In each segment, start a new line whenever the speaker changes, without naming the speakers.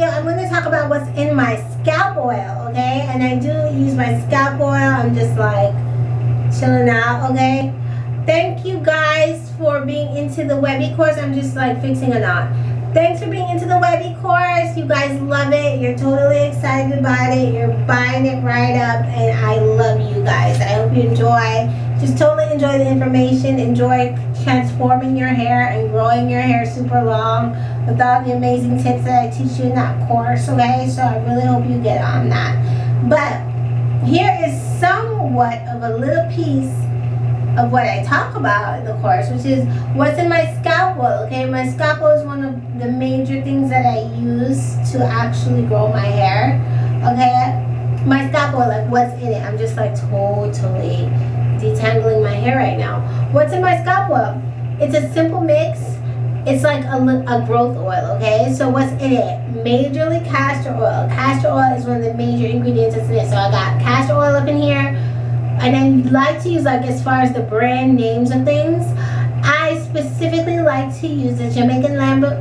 video, I'm going to talk about what's in my scalp oil, okay? And I do use my scalp oil. I'm just like chilling out, okay? Thank you guys for being into the Webby course. I'm just like fixing a knot. Thanks for being into the Webby course. You guys love it. You're totally excited about it. You're buying it right up. And I love you guys. I hope you enjoy. Just totally enjoy the information. Enjoy transforming your hair and growing your hair super long with all the amazing tips that I teach you in that course. Okay, so I really hope you get on that. But here is somewhat of a little piece of what I talk about in the course, which is what's in my scalp oil. Okay, my scalp oil is one of the major things that I use to actually grow my hair. Okay, my scalp oil, like what's in it? I'm just like totally detangling my hair right now. What's in my scalp oil? It's a simple mix. It's like a, a growth oil, okay? So what's in it? Majorly castor oil. Castor oil is one of the major ingredients that's in it. So I got castor oil up in here. And then I like to use like as far as the brand names of things. I specifically like to use the Jamaican Lambo,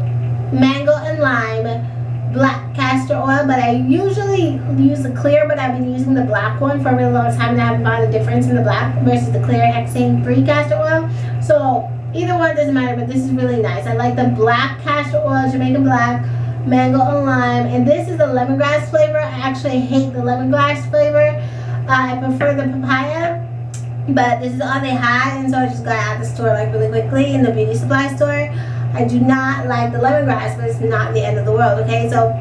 Mango and Lime black castor oil, but I usually use the clear, but I've been using the black one for a really long time and I haven't found a difference in the black versus the clear hexane-free castor oil. So either one doesn't matter, but this is really nice. I like the black castor oil, Jamaican black, mango and lime, and this is the lemongrass flavor. I actually hate the lemongrass flavor. I prefer the papaya, but this is all they had, and so I just got out the store like really quickly in the beauty supply store. I do not like the lemongrass, but it's not the end of the world, okay? So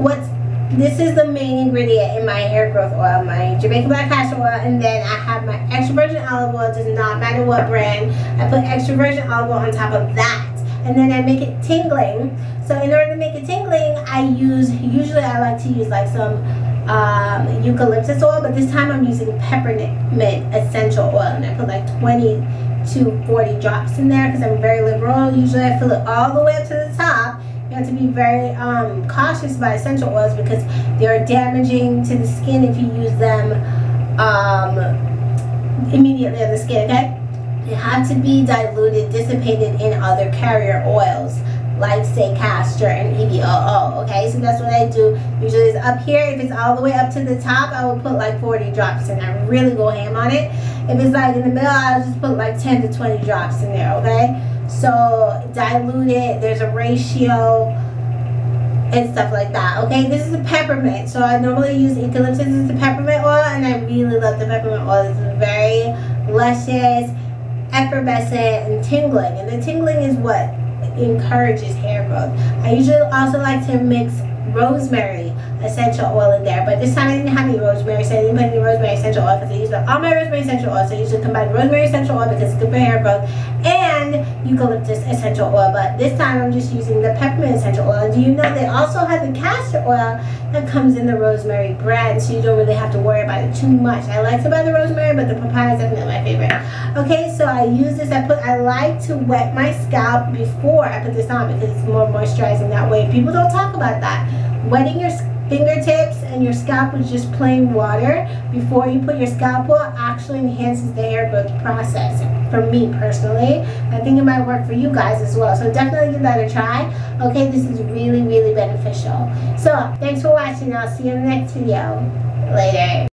what's this is the main ingredient in my hair growth oil, my Jamaican black castor oil, and then I have my extra virgin olive oil, does not matter what brand. I put extra virgin olive oil on top of that. And then I make it tingling. So in order to make it tingling, I use, usually I like to use like some um, eucalyptus oil, but this time I'm using peppermint essential oil, and I put like 20 to 40 drops in there because I'm very liberal. Usually I fill it all the way up to the top. You have to be very um, cautious about essential oils because they are damaging to the skin if you use them um, immediately on the skin, okay? They have to be diluted, dissipated in other carrier oils like say castor and EVOO, okay? So that's what I do. Usually it's up here. If it's all the way up to the top, I will put like 40 drops and I really go ham on it. If it's like in the middle, I'll just put like 10 to 20 drops in there, okay? So dilute it. There's a ratio and stuff like that, okay? This is a peppermint. So I normally use eucalyptus as the peppermint oil and I really love the peppermint oil. It's very luscious, effervescent, and tingling. And the tingling is what encourages hair growth. I usually also like to mix rosemary essential oil in there. But this time I didn't have any rosemary, so I didn't put any rosemary essential oil because I use all my rosemary essential oil. So I usually combine rosemary essential oil because it's good for hair growth and eucalyptus essential oil. But this time I'm just using the peppermint essential oil. Do you know they also have the castor oil that comes in the rosemary brand, so you don't really have to worry about it too much. I like to buy the rosemary, but the papaya is definitely my favorite. Okay, so I use this. I put. I like to wet my scalp before I put this on because it's more moisturizing that way. People don't talk about that. Wetting your fingertips and your scalp with just plain water before you put your scalp oil actually enhances the hair growth process for me personally. I think it might work for you guys as well. So definitely give that a try. Okay, this is really, really beneficial. So thanks for watching. I'll see you in the next video. Later.